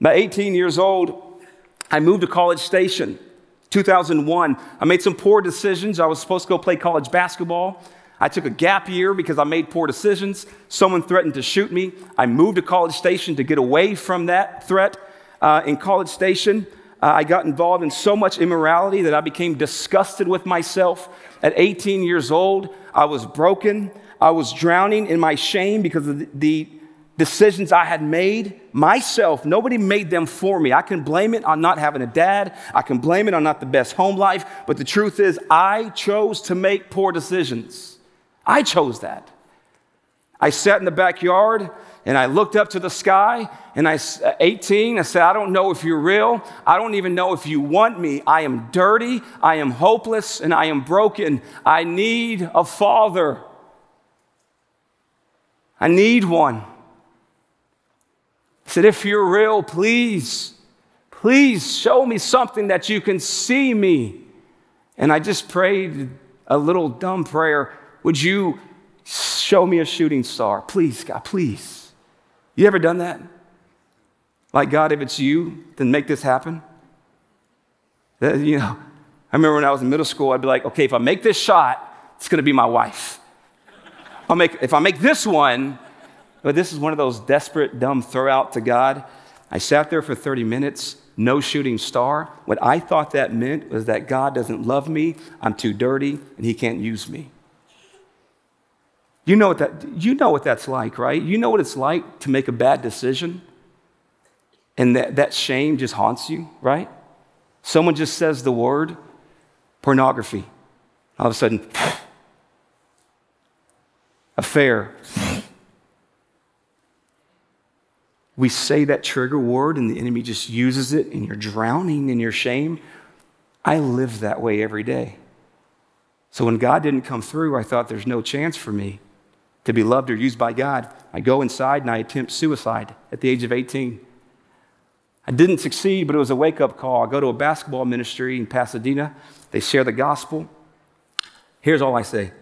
By 18 years old, I moved to College Station. 2001, I made some poor decisions. I was supposed to go play college basketball. I took a gap year because I made poor decisions. Someone threatened to shoot me. I moved to College Station to get away from that threat. Uh, in College Station, uh, I got involved in so much immorality that I became disgusted with myself. At 18 years old, I was broken. I was drowning in my shame because of the, the decisions I had made myself. Nobody made them for me. I can blame it on not having a dad. I can blame it on not the best home life. But the truth is, I chose to make poor decisions. I chose that. I sat in the backyard and I looked up to the sky and I uh, 18 I said I don't know if you're real I don't even know if you want me I am dirty I am hopeless and I am broken I need a father I need one said if you're real please please show me something that you can see me and I just prayed a little dumb prayer would you show me a shooting star please God please you ever done that? Like, God, if it's you, then make this happen? You know, I remember when I was in middle school, I'd be like, okay, if I make this shot, it's gonna be my wife. I'll make, if I make this one, but this is one of those desperate, dumb throw out to God. I sat there for 30 minutes, no shooting star. What I thought that meant was that God doesn't love me, I'm too dirty, and He can't use me. You know what, that, you know what that's like, right? You know what it's like to make a bad decision and that, that shame just haunts you, right? Someone just says the word pornography. All of a sudden, affair. We say that trigger word and the enemy just uses it and you're drowning in your shame. I live that way every day. So when God didn't come through, I thought there's no chance for me to be loved or used by God. I go inside and I attempt suicide at the age of 18. I didn't succeed, but it was a wake up call. I go to a basketball ministry in Pasadena. They share the gospel. Here's all I say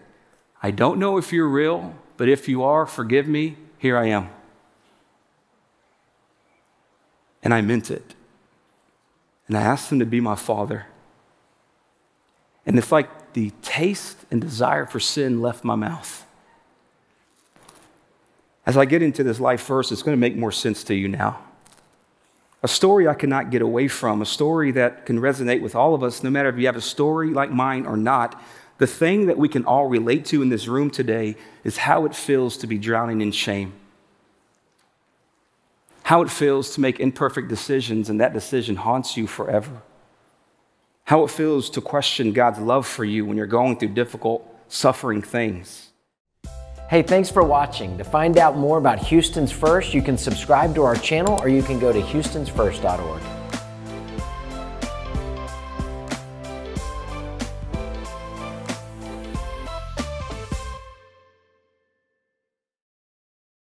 I don't know if you're real, but if you are, forgive me. Here I am. And I meant it. And I asked him to be my father. And it's like the taste and desire for sin left my mouth. As I get into this life verse, it's going to make more sense to you now. A story I cannot get away from, a story that can resonate with all of us, no matter if you have a story like mine or not. The thing that we can all relate to in this room today is how it feels to be drowning in shame. How it feels to make imperfect decisions and that decision haunts you forever. How it feels to question God's love for you when you're going through difficult, suffering things. Hey, thanks for watching. To find out more about Houston's First, you can subscribe to our channel or you can go to houstonsfirst.org.